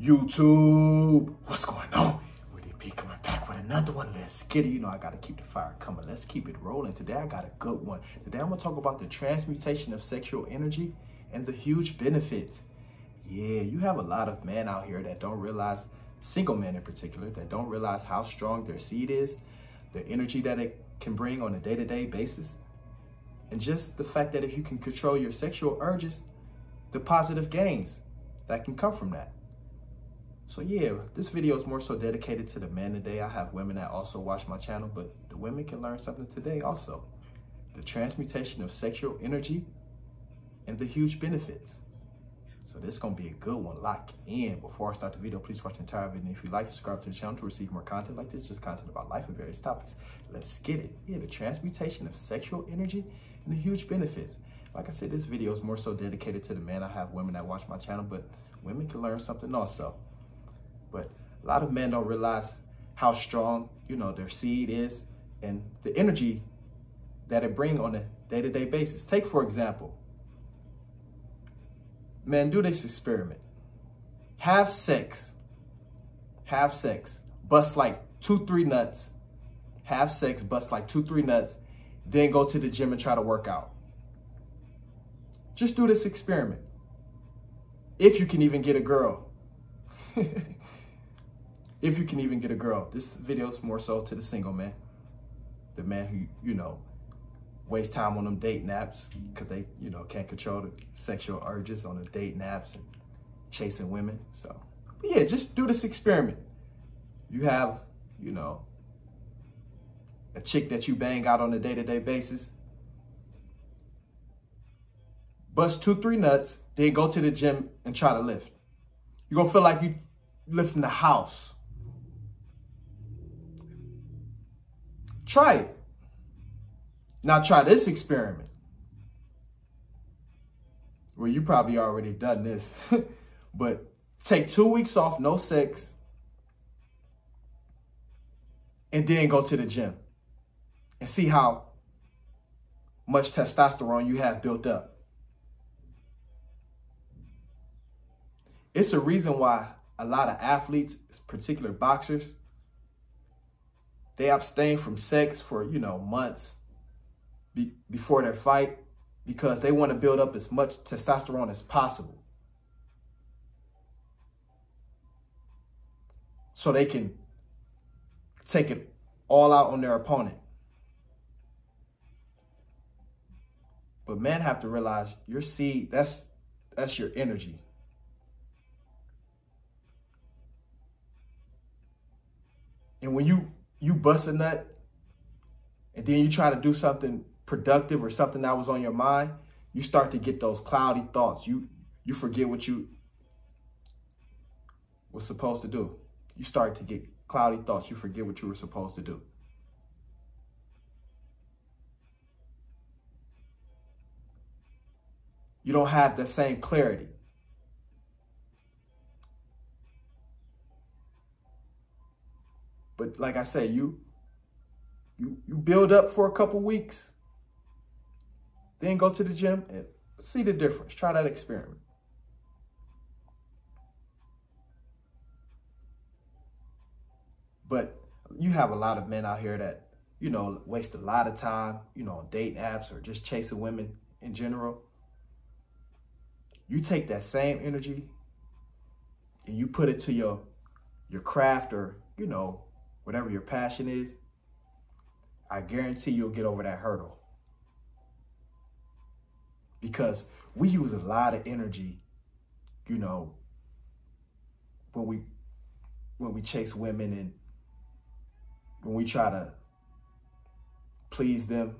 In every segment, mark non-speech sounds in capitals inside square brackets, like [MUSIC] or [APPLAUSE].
YouTube, what's going on? Witty P coming back with another one. Let's get it. You know, I got to keep the fire coming. Let's keep it rolling. Today, I got a good one. Today, I'm to talk about the transmutation of sexual energy and the huge benefits. Yeah, you have a lot of men out here that don't realize, single men in particular, that don't realize how strong their seed is, the energy that it can bring on a day-to-day basis, and just the fact that if you can control your sexual urges, the positive gains that can come from that. So yeah, this video is more so dedicated to the men today. I have women that also watch my channel, but the women can learn something today also. The transmutation of sexual energy and the huge benefits. So this is going to be a good one. Lock in. Before I start the video, please watch the entire video. And if you like, subscribe to the channel to receive more content like this, just content about life and various topics. Let's get it. Yeah, the transmutation of sexual energy and the huge benefits. Like I said, this video is more so dedicated to the men. I have women that watch my channel, but women can learn something also. But a lot of men don't realize how strong, you know, their seed is and the energy that it bring on a day-to-day -day basis. Take, for example, man, do this experiment. Have sex. Have sex. Bust like two, three nuts. Have sex, bust like two, three nuts. Then go to the gym and try to work out. Just do this experiment. If you can even get a girl. [LAUGHS] if you can even get a girl. This video is more so to the single man. The man who, you know, waste time on them date naps because they, you know, can't control the sexual urges on the date naps and chasing women. So, but yeah, just do this experiment. You have, you know, a chick that you bang out on a day-to-day -day basis. Bust two, three nuts, then go to the gym and try to lift. You're to feel like you lifting the house. Try it. Now try this experiment. Well, you probably already done this, [LAUGHS] but take two weeks off, no sex, and then go to the gym and see how much testosterone you have built up. It's a reason why a lot of athletes, particular boxers, they abstain from sex for, you know, months be, before their fight because they want to build up as much testosterone as possible. So they can take it all out on their opponent. But men have to realize your seed, that's that's your energy. And when you you bust a nut and then you try to do something productive or something that was on your mind, you start to get those cloudy thoughts. You you forget what you was supposed to do. You start to get cloudy thoughts. You forget what you were supposed to do. You don't have the same clarity. But like I say, you you you build up for a couple weeks, then go to the gym and see the difference. Try that experiment. But you have a lot of men out here that, you know, waste a lot of time, you know, on dating apps or just chasing women in general. You take that same energy and you put it to your your craft or, you know, whatever your passion is, I guarantee you'll get over that hurdle. Because we use a lot of energy, you know, when we when we chase women and when we try to please them.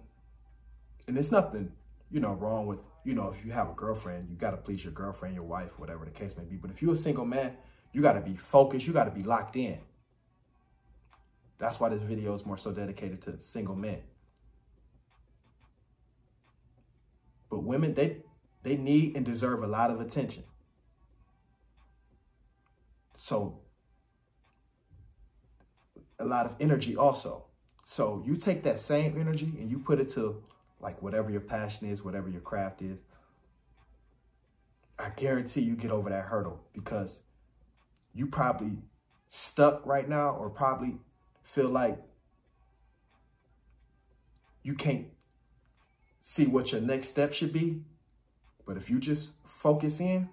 And there's nothing, you know, wrong with, you know, if you have a girlfriend, you got to please your girlfriend, your wife, whatever the case may be. But if you're a single man, you got to be focused. You got to be locked in. That's why this video is more so dedicated to single men. But women, they they need and deserve a lot of attention. So a lot of energy also. So you take that same energy and you put it to like whatever your passion is, whatever your craft is. I guarantee you get over that hurdle because you probably stuck right now or probably feel like you can't see what your next step should be. But if you just focus in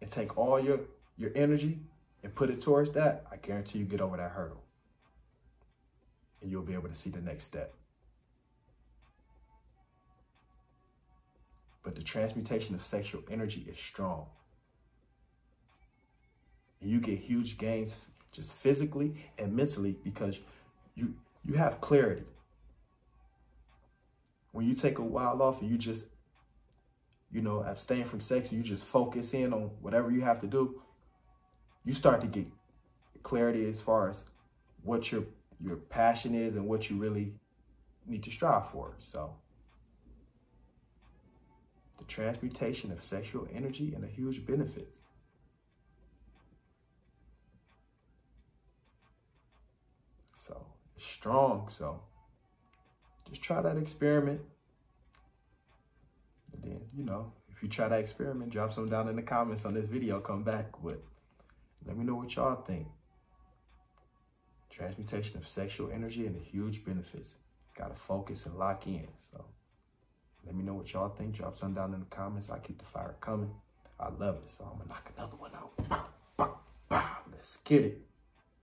and take all your, your energy and put it towards that, I guarantee you get over that hurdle. And you'll be able to see the next step. But the transmutation of sexual energy is strong. And you get huge gains just physically and mentally because you you have clarity. When you take a while off and you just, you know, abstain from sex, you just focus in on whatever you have to do, you start to get clarity as far as what your your passion is and what you really need to strive for. So the transmutation of sexual energy and the huge benefits. Strong. So just try that experiment. And then, you know, if you try that experiment, drop some down in the comments on this video. Come back with. Let me know what y'all think. Transmutation of sexual energy and the huge benefits. Got to focus and lock in. So let me know what y'all think. Drop some down in the comments. I keep the fire coming. I love it. So I'm to knock another one out. Let's get it.